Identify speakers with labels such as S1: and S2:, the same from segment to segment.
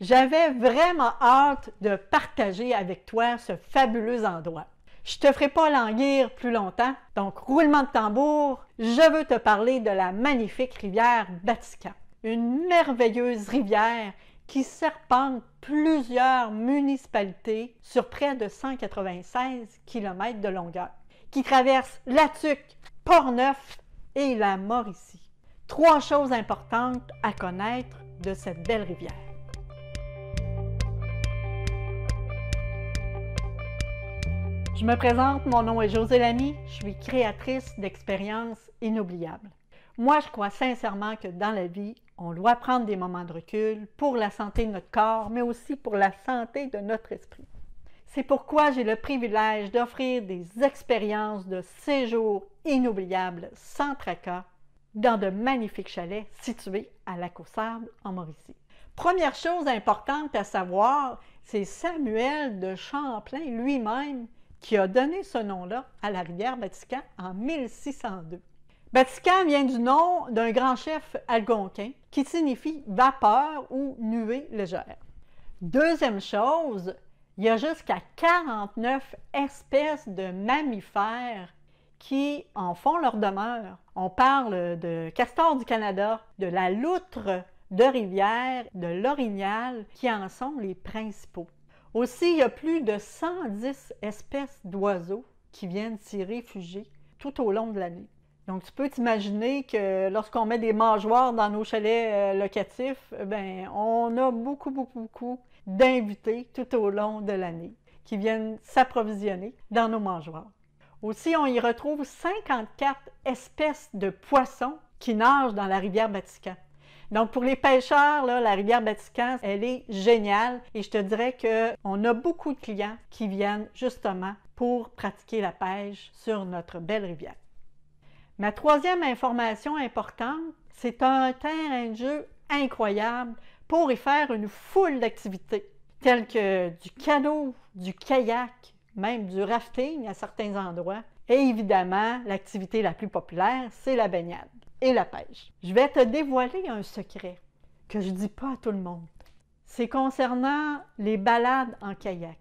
S1: J'avais vraiment hâte de partager avec toi ce fabuleux endroit. Je te ferai pas languir plus longtemps, donc roulement de tambour, je veux te parler de la magnifique rivière Vatican, une merveilleuse rivière qui serpente plusieurs municipalités sur près de 196 km de longueur, qui traverse La Tuque, Port-Neuf et la Mauricie. Trois choses importantes à connaître de cette belle rivière. Je me présente, mon nom est José Lamy, je suis créatrice d'expériences inoubliables. Moi, je crois sincèrement que dans la vie, on doit prendre des moments de recul pour la santé de notre corps, mais aussi pour la santé de notre esprit. C'est pourquoi j'ai le privilège d'offrir des expériences de séjour inoubliables sans tracas dans de magnifiques chalets situés à la Sable en Mauricie. Première chose importante à savoir, c'est Samuel de Champlain lui-même qui a donné ce nom-là à la rivière Vatican en 1602. Vatican vient du nom d'un grand chef algonquin qui signifie vapeur ou nuée légère. Deuxième chose, il y a jusqu'à 49 espèces de mammifères qui en font leur demeure. On parle de castor du Canada, de la loutre de rivière, de l'orignal, qui en sont les principaux. Aussi, il y a plus de 110 espèces d'oiseaux qui viennent s'y réfugier tout au long de l'année. Donc, tu peux t'imaginer que lorsqu'on met des mangeoires dans nos chalets euh, locatifs, ben, on a beaucoup, beaucoup, beaucoup d'invités tout au long de l'année qui viennent s'approvisionner dans nos mangeoires. Aussi, on y retrouve 54 espèces de poissons qui nagent dans la rivière Vatican. Donc, pour les pêcheurs, la rivière Vatican, elle est géniale et je te dirais qu'on a beaucoup de clients qui viennent justement pour pratiquer la pêche sur notre belle rivière. Ma troisième information importante, c'est un terrain de jeu incroyable pour y faire une foule d'activités telles que du canot, du kayak, même du rafting à certains endroits. Et évidemment, l'activité la plus populaire, c'est la baignade et la pêche. Je vais te dévoiler un secret que je ne dis pas à tout le monde. C'est concernant les balades en kayak.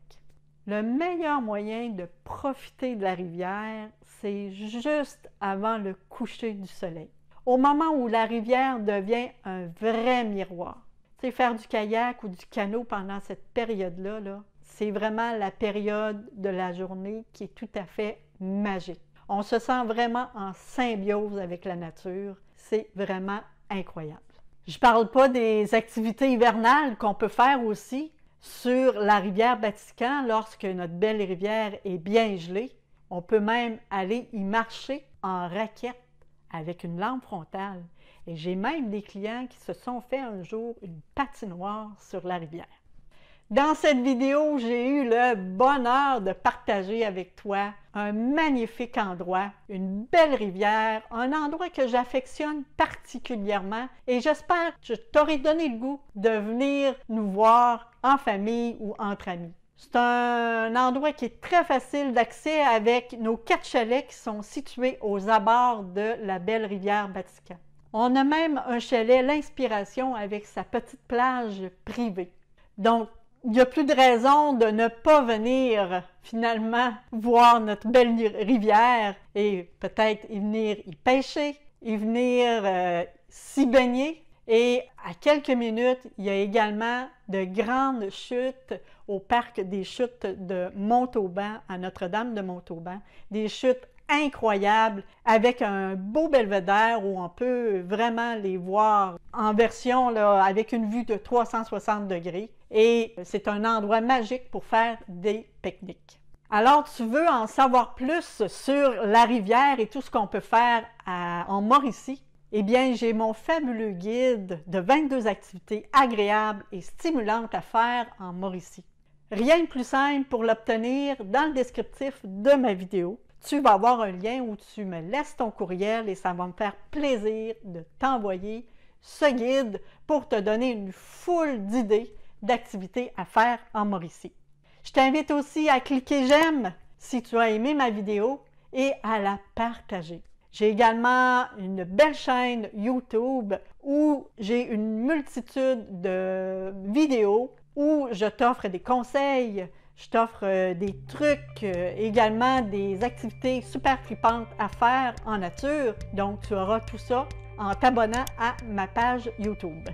S1: Le meilleur moyen de profiter de la rivière, c'est juste avant le coucher du soleil. Au moment où la rivière devient un vrai miroir. Tu faire du kayak ou du canot pendant cette période-là, -là, c'est vraiment la période de la journée qui est tout à fait magique. On se sent vraiment en symbiose avec la nature. C'est vraiment incroyable. Je ne parle pas des activités hivernales qu'on peut faire aussi sur la rivière Vatican lorsque notre belle rivière est bien gelée. On peut même aller y marcher en raquette avec une lampe frontale. Et j'ai même des clients qui se sont fait un jour une patinoire sur la rivière. Dans cette vidéo, j'ai eu le bonheur de partager avec toi un magnifique endroit, une belle rivière, un endroit que j'affectionne particulièrement et j'espère que je t'aurai donné le goût de venir nous voir en famille ou entre amis. C'est un endroit qui est très facile d'accès avec nos quatre chalets qui sont situés aux abords de la belle rivière Vatican. On a même un chalet, l'inspiration, avec sa petite plage privée. Donc, il n'y a plus de raison de ne pas venir finalement voir notre belle rivière et peut-être y venir y pêcher, y venir euh, s'y baigner. Et quelques minutes, il y a également de grandes chutes au parc des chutes de Montauban, à Notre-Dame de Montauban, des chutes incroyables avec un beau belvédère où on peut vraiment les voir en version avec une vue de 360 degrés et c'est un endroit magique pour faire des pique-niques. Alors, tu veux en savoir plus sur la rivière et tout ce qu'on peut faire en Mauricie? Eh bien, j'ai mon fabuleux guide de 22 activités agréables et stimulantes à faire en Mauricie. Rien de plus simple pour l'obtenir dans le descriptif de ma vidéo. Tu vas avoir un lien où tu me laisses ton courriel et ça va me faire plaisir de t'envoyer ce guide pour te donner une foule d'idées d'activités à faire en Mauricie. Je t'invite aussi à cliquer j'aime si tu as aimé ma vidéo et à la partager. J'ai également une belle chaîne YouTube où j'ai une multitude de vidéos où je t'offre des conseils, je t'offre euh, des trucs, euh, également des activités super tripantes à faire en nature. Donc, tu auras tout ça en t'abonnant à ma page YouTube.